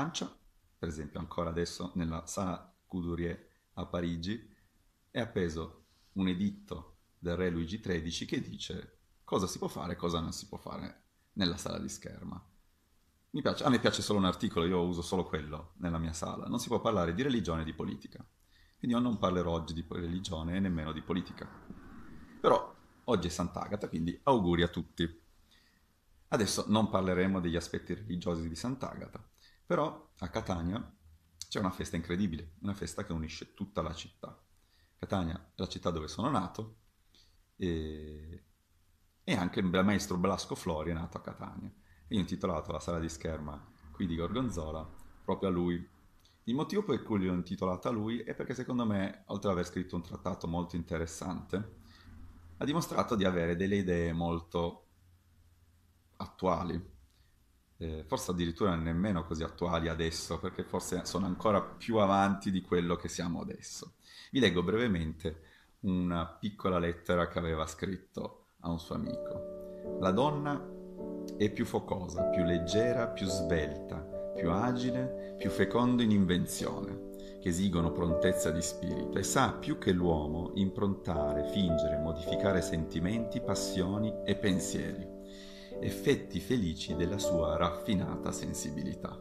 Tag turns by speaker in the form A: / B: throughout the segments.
A: Francia, per esempio ancora adesso nella sala Couturier a Parigi, è appeso un editto del re Luigi XIII che dice cosa si può fare e cosa non si può fare nella sala di scherma. Mi piace, a me piace solo un articolo, io uso solo quello nella mia sala. Non si può parlare di religione e di politica. Quindi io non parlerò oggi di religione e nemmeno di politica. Però oggi è Sant'Agata, quindi auguri a tutti. Adesso non parleremo degli aspetti religiosi di Sant'Agata, però a Catania c'è una festa incredibile, una festa che unisce tutta la città. Catania è la città dove sono nato e, e anche il maestro Blasco Flori è nato a Catania. E io ho intitolato la sala di scherma qui di Gorgonzola proprio a lui. Il motivo per cui l'ho intitolata a lui è perché secondo me, oltre ad aver scritto un trattato molto interessante, ha dimostrato di avere delle idee molto attuali, eh, forse addirittura nemmeno così attuali adesso, perché forse sono ancora più avanti di quello che siamo adesso. Vi leggo brevemente una piccola lettera che aveva scritto a un suo amico. La donna è più focosa, più leggera, più svelta, più agile, più fecondo in invenzione, che esigono prontezza di spirito e sa più che l'uomo improntare, fingere, modificare sentimenti, passioni e pensieri effetti felici della sua raffinata sensibilità.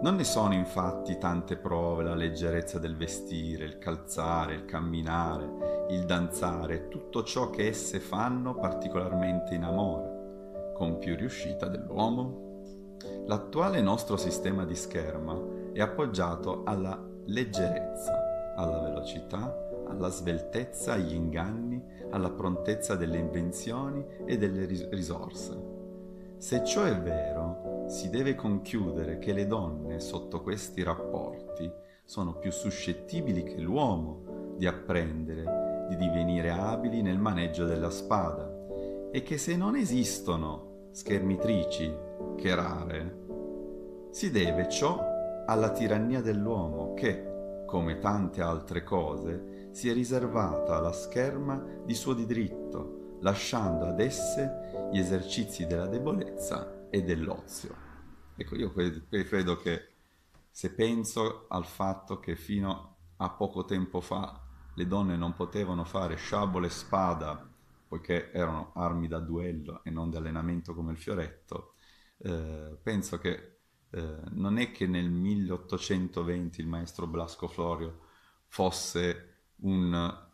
A: Non ne sono infatti tante prove la leggerezza del vestire, il calzare, il camminare, il danzare, tutto ciò che esse fanno particolarmente in amore, con più riuscita dell'uomo? L'attuale nostro sistema di scherma è appoggiato alla leggerezza, alla velocità, alla sveltezza, agli inganni, alla prontezza delle invenzioni e delle risorse. Se ciò è vero, si deve conchiudere che le donne sotto questi rapporti sono più suscettibili che l'uomo di apprendere, di divenire abili nel maneggio della spada e che se non esistono schermitrici, che rare, si deve ciò alla tirannia dell'uomo che, come tante altre cose, si è riservata alla scherma di suo di dritto, lasciando ad esse gli esercizi della debolezza e dell'ozio. Ecco, io credo che se penso al fatto che fino a poco tempo fa le donne non potevano fare sciabola e spada poiché erano armi da duello e non di allenamento come il fioretto, eh, penso che eh, non è che nel 1820 il maestro Blasco Florio fosse un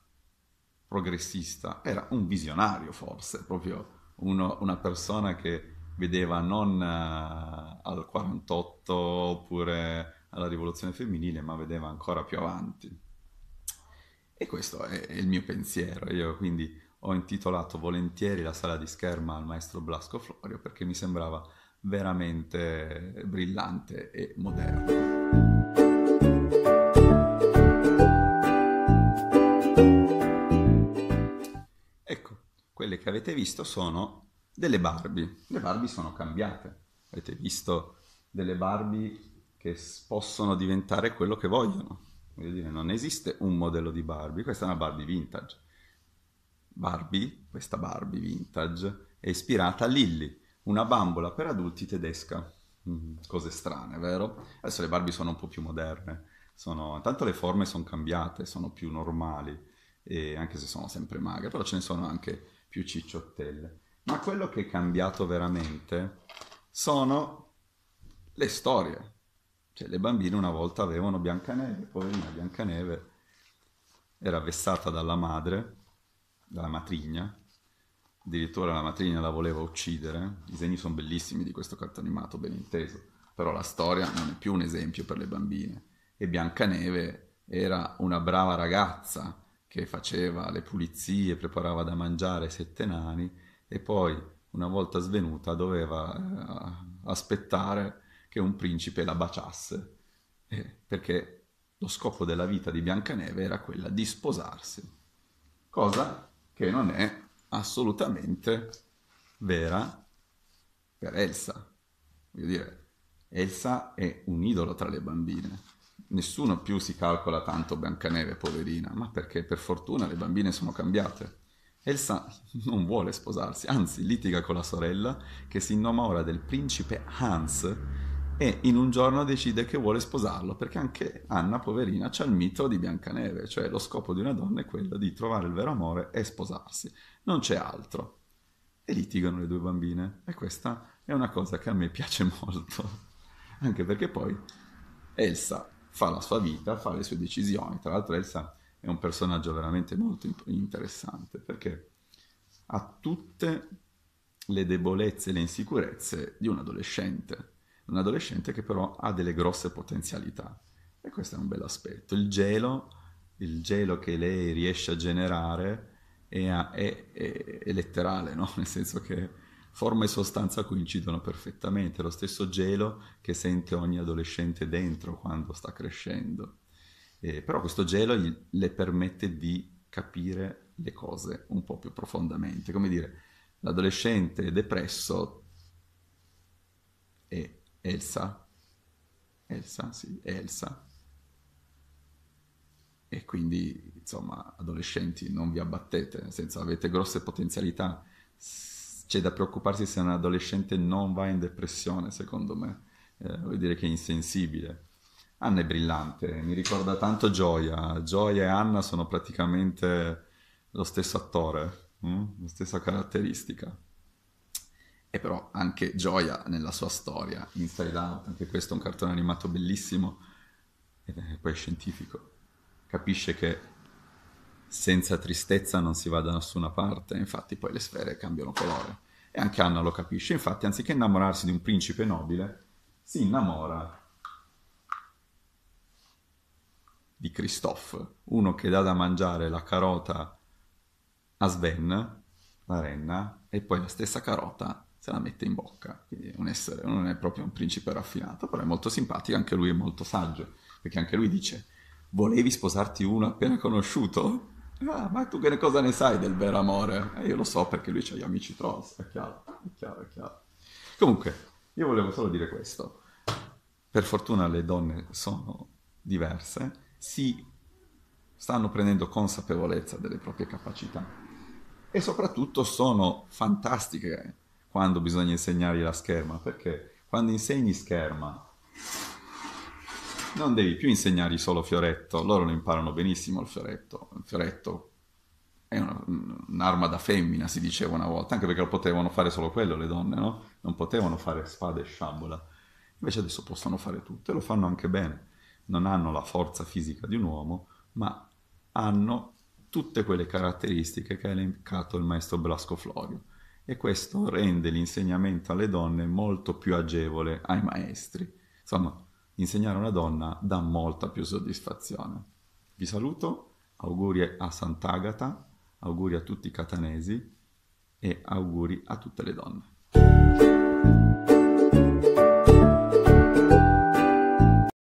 A: progressista, era un visionario forse, proprio uno, una persona che vedeva non uh, al 48 oppure alla rivoluzione femminile, ma vedeva ancora più avanti. E questo è, è il mio pensiero. Io quindi ho intitolato volentieri la sala di scherma al maestro Blasco Florio perché mi sembrava veramente brillante e moderno. Che avete visto sono delle Barbie. Le Barbie sono cambiate. Avete visto delle Barbie che possono diventare quello che vogliono. Voglio dire, non esiste un modello di Barbie, questa è una Barbie vintage. Barbie, questa Barbie vintage, è ispirata a Lilly, una bambola per adulti tedesca. Mm, cose strane, vero? Adesso le Barbie sono un po' più moderne, sono... tanto le forme sono cambiate, sono più normali, anche se sono sempre magre, però ce ne sono anche più cicciottelle. Ma quello che è cambiato veramente sono le storie. Cioè, le bambine una volta avevano Biancaneve, poverina Biancaneve era vessata dalla madre, dalla matrigna, addirittura la matrigna la voleva uccidere. I disegni sono bellissimi di questo cartone animato, ben inteso, però la storia non è più un esempio per le bambine. E Biancaneve era una brava ragazza che faceva le pulizie, preparava da mangiare ai sette nani e poi, una volta svenuta, doveva eh, aspettare che un principe la baciasse, eh, perché lo scopo della vita di Biancaneve era quella di sposarsi, cosa che non è assolutamente vera per Elsa. Voglio dire, Elsa è un idolo tra le bambine nessuno più si calcola tanto Biancaneve, poverina, ma perché per fortuna le bambine sono cambiate. Elsa non vuole sposarsi, anzi litiga con la sorella che si innamora del principe Hans, e in un giorno decide che vuole sposarlo, perché anche Anna, poverina, c'ha il mito di Biancaneve, cioè lo scopo di una donna è quello di trovare il vero amore e sposarsi, non c'è altro. E litigano le due bambine, e questa è una cosa che a me piace molto, anche perché poi Elsa fa la sua vita, fa le sue decisioni, tra l'altro Elsa è un personaggio veramente molto interessante, perché ha tutte le debolezze e le insicurezze di un adolescente un adolescente che però ha delle grosse potenzialità e questo è un bel aspetto. Il gelo, il gelo che lei riesce a generare è, è, è, è letterale, no? nel senso che forma e sostanza coincidono perfettamente, lo stesso gelo che sente ogni adolescente dentro quando sta crescendo. Eh, però questo gelo gli, le permette di capire le cose un po' più profondamente. Come dire, l'adolescente depresso è Elsa, Elsa, sì, Elsa. E quindi, insomma, adolescenti, non vi abbattete, nel senso avete grosse potenzialità. C'è da preoccuparsi se un adolescente non va in depressione, secondo me. Eh, vuol dire che è insensibile. Anna è brillante, mi ricorda tanto Gioia. Gioia e Anna sono praticamente lo stesso attore, hm? la stessa caratteristica e però anche gioia nella sua storia, Inside Out, anche questo è un cartone animato bellissimo e poi scientifico, capisce che senza tristezza non si va da nessuna parte, infatti poi le sfere cambiano colore e anche Anna lo capisce, infatti anziché innamorarsi di un principe nobile, si innamora di Christophe, uno che dà da mangiare la carota a Sven, la renna, e poi la stessa carota se la mette in bocca. Quindi un essere, non è proprio un principe raffinato, però è molto simpatico, anche lui è molto saggio, perché anche lui dice, volevi sposarti uno appena conosciuto? Ah, ma tu che cosa ne sai del vero amore? Eh, io lo so perché lui ha gli amici trolls, è chiaro, è chiaro, è chiaro. Comunque, io volevo solo dire questo. Per fortuna le donne sono diverse, si stanno prendendo consapevolezza delle proprie capacità e soprattutto sono fantastiche quando bisogna insegnargli la scherma, perché quando insegni scherma non devi più insegnargli solo fioretto, loro lo imparano benissimo il fioretto, il fioretto è una, un'arma da femmina, si diceva una volta, anche perché lo potevano fare solo quello le donne, no? Non potevano fare spada e sciabola. Invece adesso possono fare tutto e lo fanno anche bene. Non hanno la forza fisica di un uomo, ma hanno tutte quelle caratteristiche che ha elencato il maestro Blasco Florio e questo rende l'insegnamento alle donne molto più agevole ai maestri. Insomma, insegnare a una donna dà molta più soddisfazione. Vi saluto, auguri a Sant'Agata, auguri a tutti i catanesi e auguri a tutte le donne.